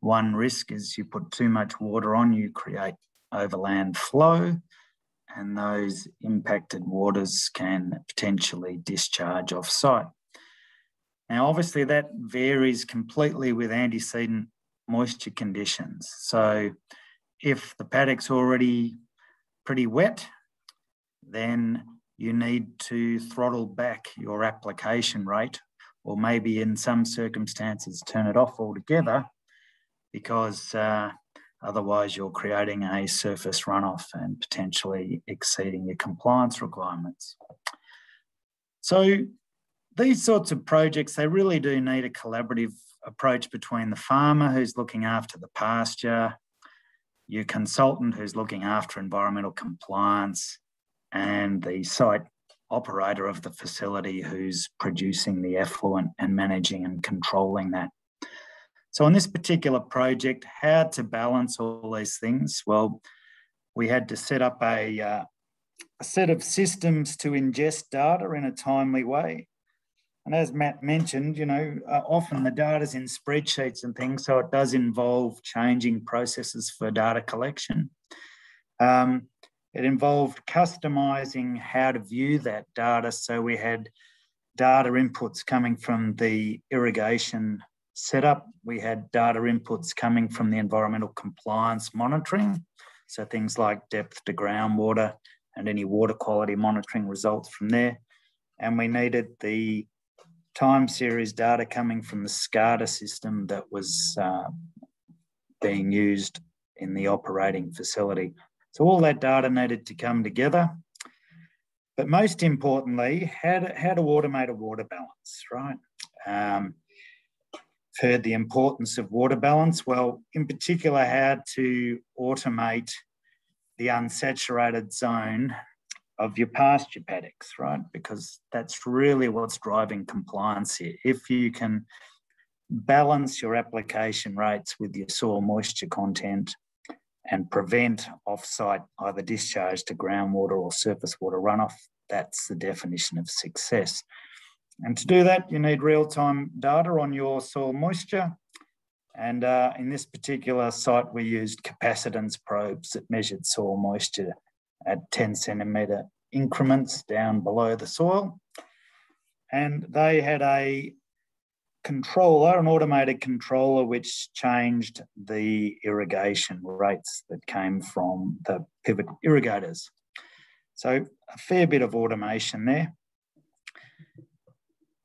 one risk is you put too much water on, you create overland flow, and those impacted waters can potentially discharge off site. Now, obviously, that varies completely with antecedent moisture conditions. So, if the paddock's already pretty wet, then you need to throttle back your application rate or maybe in some circumstances turn it off altogether because uh, otherwise you're creating a surface runoff and potentially exceeding your compliance requirements. So these sorts of projects, they really do need a collaborative approach between the farmer who's looking after the pasture, your consultant who's looking after environmental compliance, and the site operator of the facility who's producing the effluent and managing and controlling that. So on this particular project, how to balance all these things? Well, we had to set up a, uh, a set of systems to ingest data in a timely way. And as Matt mentioned, you know, uh, often the data is in spreadsheets and things, so it does involve changing processes for data collection. Um, it involved customizing how to view that data. So we had data inputs coming from the irrigation setup. We had data inputs coming from the environmental compliance monitoring. So things like depth to groundwater and any water quality monitoring results from there. And we needed the time series data coming from the SCADA system that was uh, being used in the operating facility. So all that data needed to come together. But most importantly, how to, how to automate a water balance, right? Um, heard the importance of water balance. Well, in particular, how to automate the unsaturated zone of your pasture paddocks, right? Because that's really what's driving compliance here. If you can balance your application rates with your soil moisture content and prevent offsite either discharge to groundwater or surface water runoff, that's the definition of success. And to do that, you need real-time data on your soil moisture. And uh, in this particular site, we used capacitance probes that measured soil moisture at 10 centimetre increments down below the soil. And they had a controller, an automated controller, which changed the irrigation rates that came from the pivot irrigators. So a fair bit of automation there.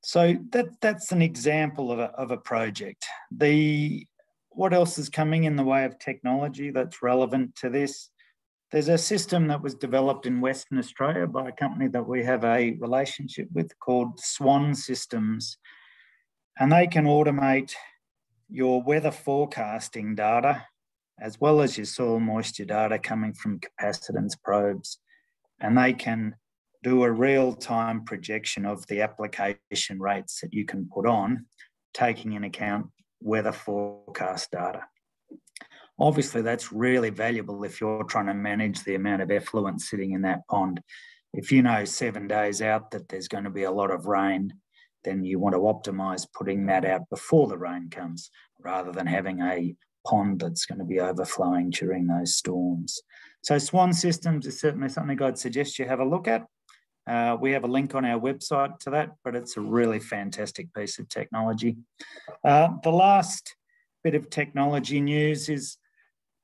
So that, that's an example of a, of a project. The, what else is coming in the way of technology that's relevant to this? There's a system that was developed in Western Australia by a company that we have a relationship with called Swan Systems. And they can automate your weather forecasting data as well as your soil moisture data coming from capacitance probes. And they can do a real-time projection of the application rates that you can put on, taking in account weather forecast data. Obviously, that's really valuable if you're trying to manage the amount of effluent sitting in that pond. If you know seven days out that there's going to be a lot of rain, then you want to optimize putting that out before the rain comes rather than having a pond that's going to be overflowing during those storms. So Swan Systems is certainly something I'd suggest you have a look at. Uh, we have a link on our website to that, but it's a really fantastic piece of technology. Uh, the last bit of technology news is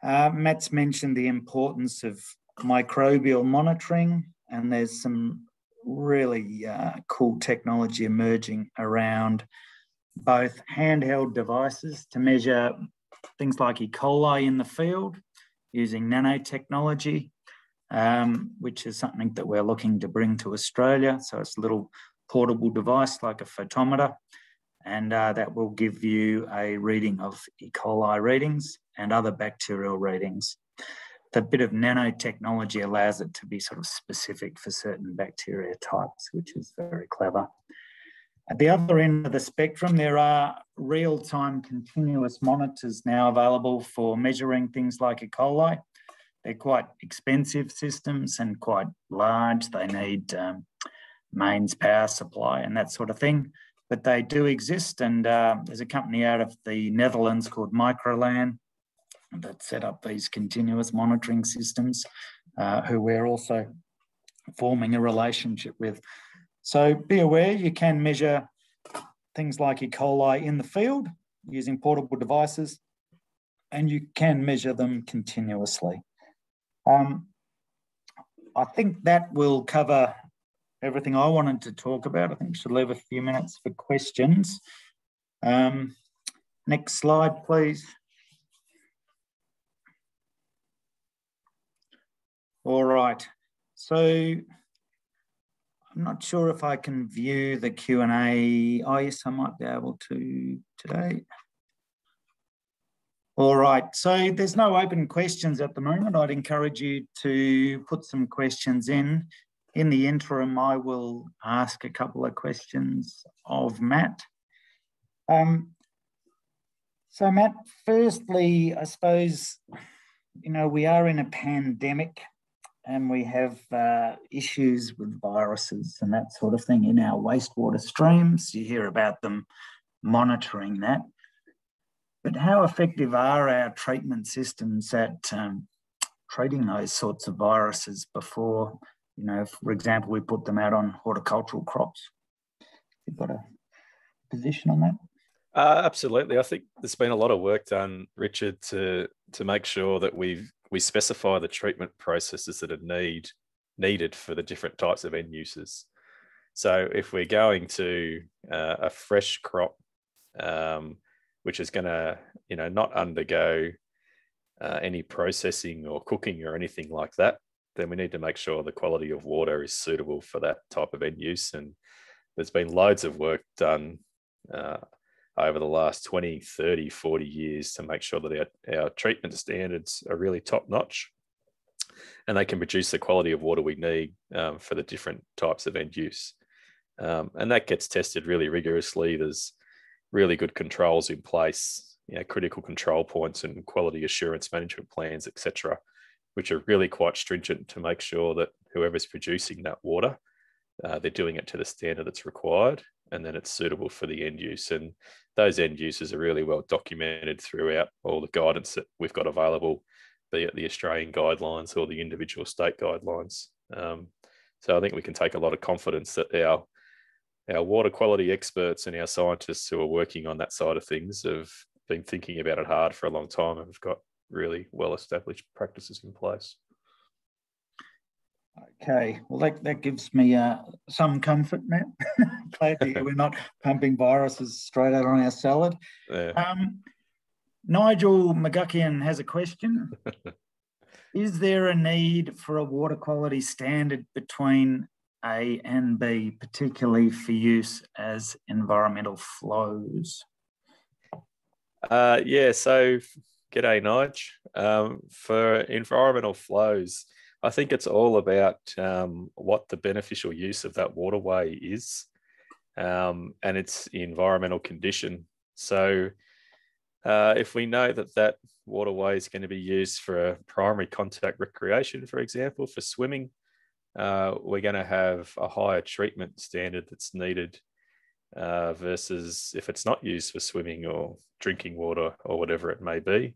uh, Matt's mentioned the importance of microbial monitoring, and there's some really uh, cool technology emerging around both handheld devices to measure things like E. coli in the field using nanotechnology um, which is something that we're looking to bring to Australia. So it's a little portable device like a photometer, and uh, that will give you a reading of E. coli readings and other bacterial readings. The bit of nanotechnology allows it to be sort of specific for certain bacteria types, which is very clever. At the other end of the spectrum, there are real-time continuous monitors now available for measuring things like E. coli. They're quite expensive systems and quite large. They need um, mains power supply and that sort of thing. But they do exist, and uh, there's a company out of the Netherlands called Microlan that set up these continuous monitoring systems, uh, who we're also forming a relationship with. So be aware you can measure things like E. coli in the field using portable devices, and you can measure them continuously. Um, I think that will cover everything I wanted to talk about. I think we should leave a few minutes for questions. Um, next slide, please. All right, so I'm not sure if I can view the Q&A. Oh, yes, I might be able to today. All right, so there's no open questions at the moment. I'd encourage you to put some questions in. In the interim, I will ask a couple of questions of Matt. Um, so Matt, firstly, I suppose, you know, we are in a pandemic and we have uh, issues with viruses and that sort of thing in our wastewater streams. You hear about them monitoring that. But how effective are our treatment systems at um, treating those sorts of viruses before, you know, for example, we put them out on horticultural crops? You've got a position on that? Uh, absolutely. I think there's been a lot of work done, Richard, to to make sure that we we specify the treatment processes that are need needed for the different types of end uses. So if we're going to uh, a fresh crop, um, which is going to, you know, not undergo uh, any processing or cooking or anything like that, then we need to make sure the quality of water is suitable for that type of end use. And there's been loads of work done uh, over the last 20, 30, 40 years to make sure that our, our treatment standards are really top notch and they can produce the quality of water we need um, for the different types of end use. Um, and that gets tested really rigorously. There's really good controls in place, you know, critical control points and quality assurance management plans, etc., which are really quite stringent to make sure that whoever's producing that water, uh, they're doing it to the standard that's required, and then it's suitable for the end use. And those end uses are really well documented throughout all the guidance that we've got available, be it the Australian guidelines or the individual state guidelines. Um, so I think we can take a lot of confidence that our our water quality experts and our scientists who are working on that side of things have been thinking about it hard for a long time and have got really well established practices in place. Okay, well that, that gives me uh, some comfort, Matt. Glad to hear we're not pumping viruses straight out on our salad. Yeah. Um, Nigel McGuckian has a question. Is there a need for a water quality standard between A and B, particularly for use as environmental flows? Uh, yeah, so g'day, Nige. Um, for environmental flows, I think it's all about um, what the beneficial use of that waterway is um, and its environmental condition. So, uh, if we know that that waterway is going to be used for primary contact recreation, for example, for swimming, uh, we're going to have a higher treatment standard that's needed uh, versus if it's not used for swimming or drinking water or whatever it may be.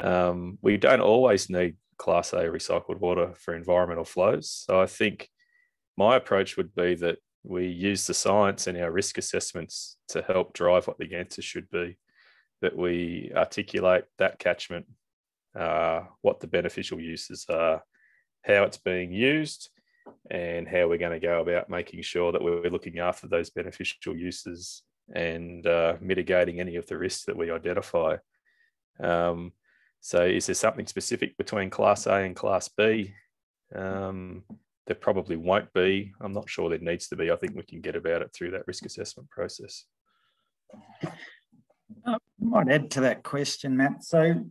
Um, we don't always need Class A recycled water for environmental flows. So I think my approach would be that we use the science and our risk assessments to help drive what the answer should be, that we articulate that catchment, uh, what the beneficial uses are, how it's being used, and how we're going to go about making sure that we're looking after those beneficial uses and uh, mitigating any of the risks that we identify. Um, so, is there something specific between Class A and Class B? Um, there probably won't be. I'm not sure there needs to be. I think we can get about it through that risk assessment process. I uh, might add to that question, Matt. So,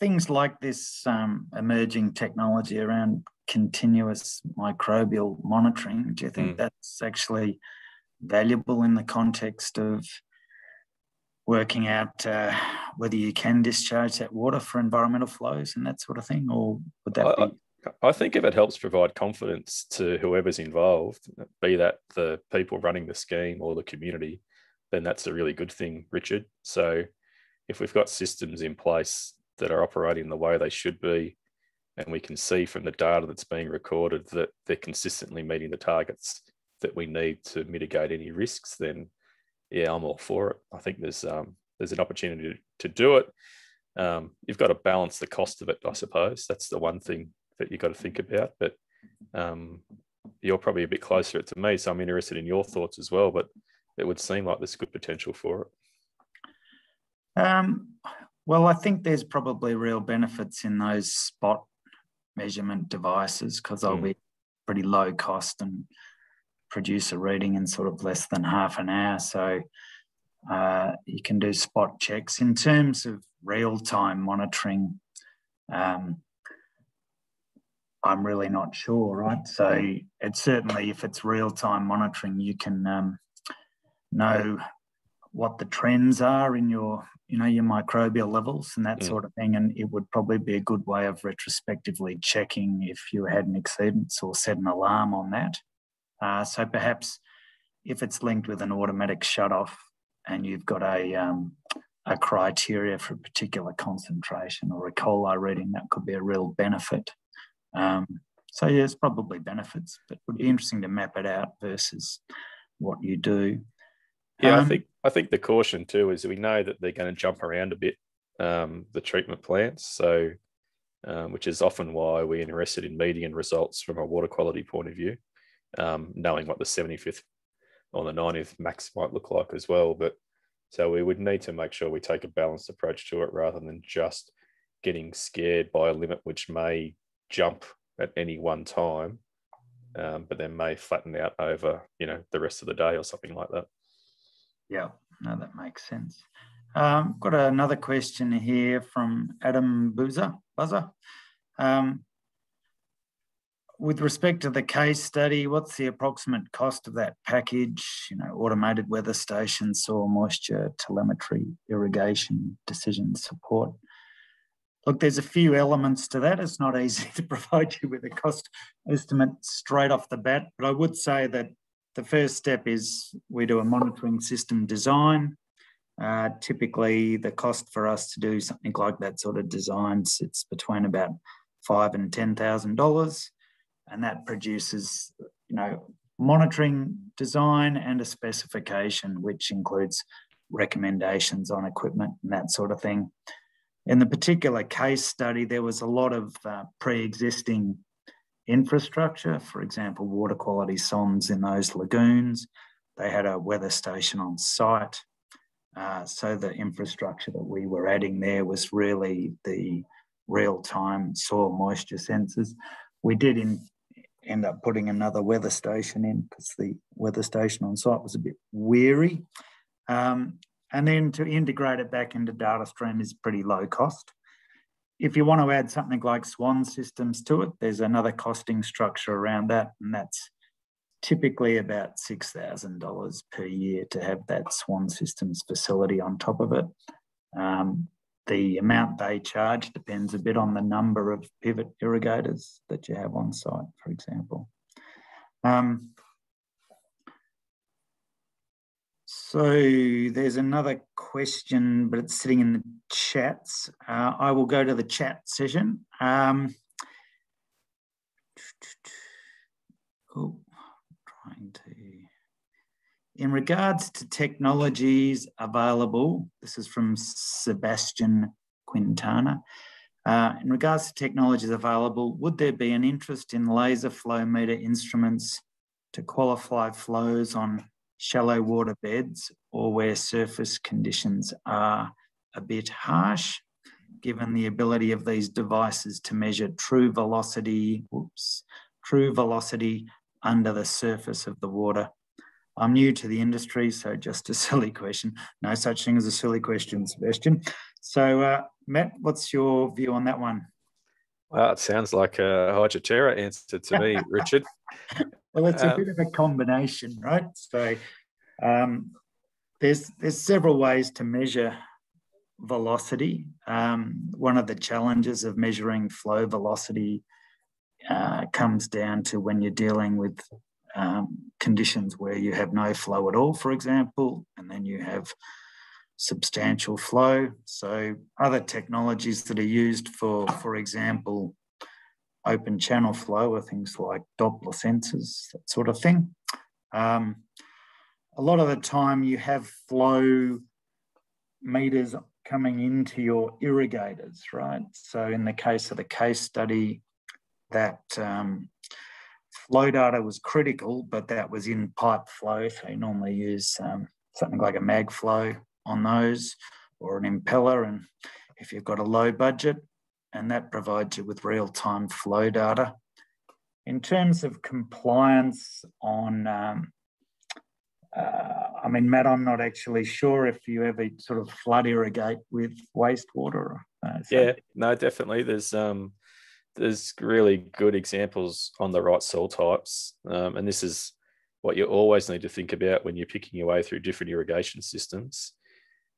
things like this um, emerging technology around continuous microbial monitoring, do you think mm. that's actually valuable in the context of working out uh, whether you can discharge that water for environmental flows and that sort of thing, or would that I, be? I think if it helps provide confidence to whoever's involved, be that the people running the scheme or the community, then that's a really good thing, Richard. So if we've got systems in place that are operating the way they should be, and we can see from the data that's being recorded that they're consistently meeting the targets that we need to mitigate any risks, then yeah, I'm all for it. I think there's um, there's an opportunity to, to do it. Um, you've got to balance the cost of it, I suppose. That's the one thing that you've got to think about. But um, you're probably a bit closer to me, so I'm interested in your thoughts as well. But it would seem like there's good potential for it. Um, well, I think there's probably real benefits in those spot measurement devices because they'll mm. be pretty low cost and produce a reading in sort of less than half an hour. So uh, you can do spot checks. In terms of real time monitoring, um, I'm really not sure, right? So it's certainly if it's real time monitoring, you can um, know what the trends are in your you know your microbial levels and that mm. sort of thing and it would probably be a good way of retrospectively checking if you had an exceedance or set an alarm on that uh, so perhaps if it's linked with an automatic shut-off and you've got a, um, a criteria for a particular concentration or a coli reading, that could be a real benefit. Um, so yeah, it's probably benefits, but it would be interesting to map it out versus what you do. Yeah, um, I think I think the caution too is we know that they're going to jump around a bit, um, the treatment plants. So, um, which is often why we're interested in median results from a water quality point of view um, knowing what the 75th or the 90th max might look like as well. But so we would need to make sure we take a balanced approach to it rather than just getting scared by a limit which may jump at any one time, um, but then may flatten out over you know the rest of the day or something like that. Yeah, no, that makes sense. Um, got another question here from Adam Boozer. Buzzer. Um, with respect to the case study, what's the approximate cost of that package? You know, automated weather station, soil moisture, telemetry, irrigation, decision support. Look, there's a few elements to that. It's not easy to provide you with a cost estimate straight off the bat, but I would say that the first step is we do a monitoring system design. Uh, typically, the cost for us to do something like that sort of design sits between about five and ten thousand dollars and that produces, you know, monitoring design and a specification, which includes recommendations on equipment and that sort of thing. In the particular case study, there was a lot of uh, pre-existing infrastructure, for example, water quality sondes in those lagoons. They had a weather station on site. Uh, so the infrastructure that we were adding there was really the real-time soil moisture sensors. We did in, end up putting another weather station in because the weather station on site was a bit weary. Um, and then to integrate it back into DataStream is pretty low cost. If you want to add something like Swan systems to it, there's another costing structure around that, and that's typically about $6,000 per year to have that Swan systems facility on top of it. Um, the amount they charge depends a bit on the number of pivot irrigators that you have on site, for example. Um, so there's another question, but it's sitting in the chats. Uh, I will go to the chat session. Um, oh, in regards to technologies available, this is from Sebastian Quintana. Uh, in regards to technologies available, would there be an interest in laser flow meter instruments to qualify flows on shallow water beds or where surface conditions are a bit harsh, given the ability of these devices to measure true velocity, whoops, true velocity under the surface of the water I'm new to the industry, so just a silly question. No such thing as a silly question, Sebastian. So, uh, Matt, what's your view on that one? Well, it sounds like a HydroTerra answer to me, Richard. well, it's a uh, bit of a combination, right? So, um, there's there's several ways to measure velocity. Um, one of the challenges of measuring flow velocity uh, comes down to when you're dealing with um, conditions where you have no flow at all, for example, and then you have substantial flow. So other technologies that are used for, for example, open channel flow are things like Doppler sensors, that sort of thing. Um, a lot of the time you have flow meters coming into your irrigators, right? So in the case of the case study, that um, flow data was critical, but that was in pipe flow. So you normally use um, something like a mag flow on those or an impeller. And if you've got a low budget, and that provides you with real-time flow data. In terms of compliance on, um, uh, I mean, Matt, I'm not actually sure if you ever sort of flood irrigate with wastewater. Uh, so yeah, no, definitely. There's um, there's really good examples on the right soil types. Um, and this is what you always need to think about when you're picking your way through different irrigation systems.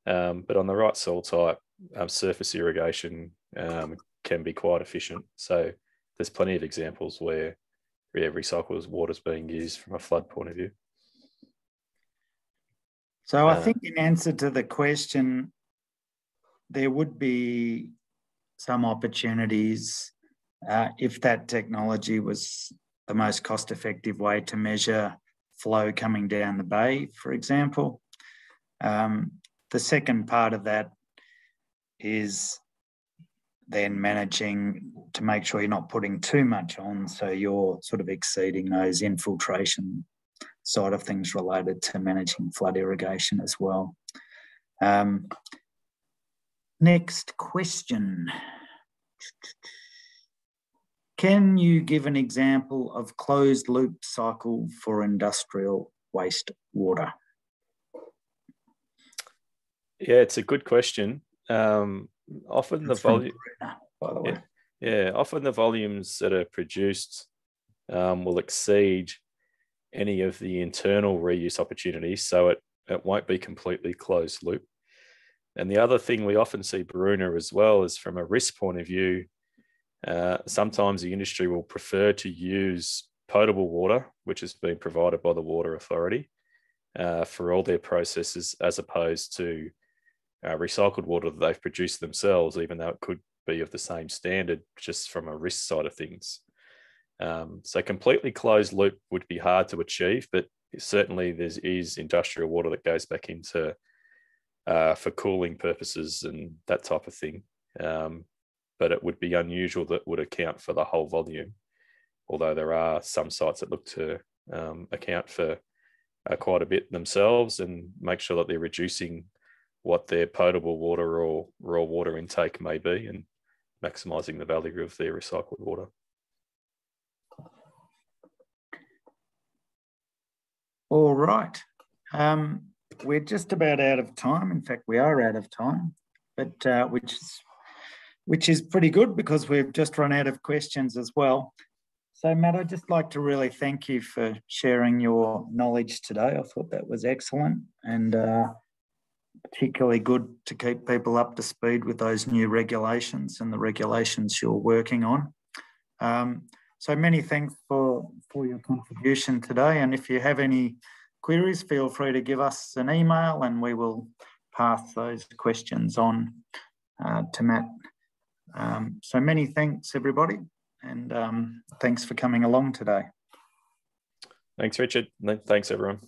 Um, but on the right soil type, um, surface irrigation um, can be quite efficient. So there's plenty of examples where yeah, recycled water is being used from a flood point of view. So I uh, think in answer to the question, there would be some opportunities uh, if that technology was the most cost effective way to measure flow coming down the bay, for example. Um, the second part of that is then managing to make sure you're not putting too much on, so you're sort of exceeding those infiltration side of things related to managing flood irrigation as well. Um, next question. Can you give an example of closed loop cycle for industrial waste water? Yeah, it's a good question. Um, often the volume, by the way. Yeah, yeah, often the volumes that are produced um, will exceed any of the internal reuse opportunities, so it it won't be completely closed loop. And the other thing we often see, Baruna, as well, is from a risk point of view, uh, sometimes the industry will prefer to use potable water, which has been provided by the Water Authority, uh, for all their processes, as opposed to uh, recycled water that they've produced themselves, even though it could be of the same standard, just from a risk side of things. Um, so completely closed loop would be hard to achieve, but certainly there is industrial water that goes back into uh, for cooling purposes and that type of thing. Um, but it would be unusual that would account for the whole volume. Although there are some sites that look to um, account for uh, quite a bit themselves and make sure that they're reducing what their potable water or raw water intake may be and maximising the value of their recycled water. All right. Um, we're just about out of time. In fact, we are out of time, but uh, which is which is pretty good because we've just run out of questions as well. So, Matt, I'd just like to really thank you for sharing your knowledge today. I thought that was excellent and uh, particularly good to keep people up to speed with those new regulations and the regulations you're working on. Um, so many thanks for, for your contribution today. And if you have any queries, feel free to give us an email and we will pass those questions on uh, to Matt. Um, so many thanks, everybody. And um, thanks for coming along today. Thanks, Richard. Thanks, everyone.